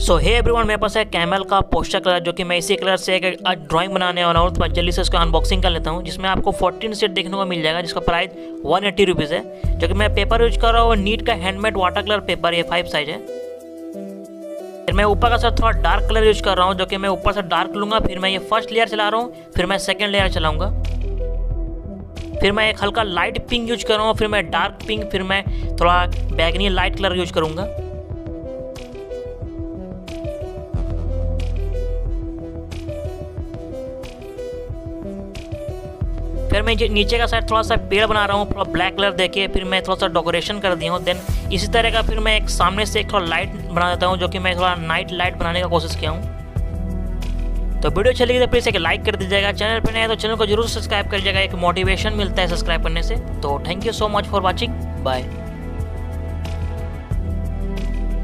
सो hey everyone मेरे पास है camel का पोस्टर कलर जो कि मैं इसी कलर से एक ड्राइंग बनाने वाला हूँ। तो मैं जल्दी से इसको अनबॉक्सिंग कर लेता हूँ, जिसमें आपको 14 सेट देखने को मिल जाएगा, जिसका प्राइस वन एट्टी रुपीज़ है, जो कि मैं पेपर यूज़ कर रहा हूँ। नीट का हैंडमेड वाटर कलर पेपर ये फाइव साइज़ है। फिर मैं ऊपर का सर थोड़ा डार्क कलर यूज़ कर रहा हूँ, जो कि मैं ऊपर से डार्क लूँगा, फिर मैं ये फ़र्स्ट लेयर चला रहा हूँ, फिर मैं सेकेंड लेयर चलाऊँगा। फिर मैं एक हल्का लाइट पिंक यूज़ कर रहा हूँ, फिर मैं डार्क पिंक फिर मैं थोड़ा बैगनी लाइट कलर यूज़ करूँगा। फिर मैं नीचे का साइड थोड़ा सा पेड़ बना रहा हूँ, थोड़ा ब्लैक कलर देके फिर मैं थोड़ा सा डेकोरेशन कर दिया हूँ देन इसी तरह का फिर मैं एक सामने से एक थोड़ा लाइट बना देता हूँ, जो कि मैं थोड़ा नाइट लाइट बनाने का कोशिश किया हूँ। तो वीडियो अच्छी लगी तो प्लीज़ एक लाइक कर दीजिएगा चैनल पर नया तो चैनल को ज़रूर सब्सक्राइब कर दीजिएगा एक मोटिवेशन मिलता है सब्सक्राइब करने से। तो thank you so much for watching bye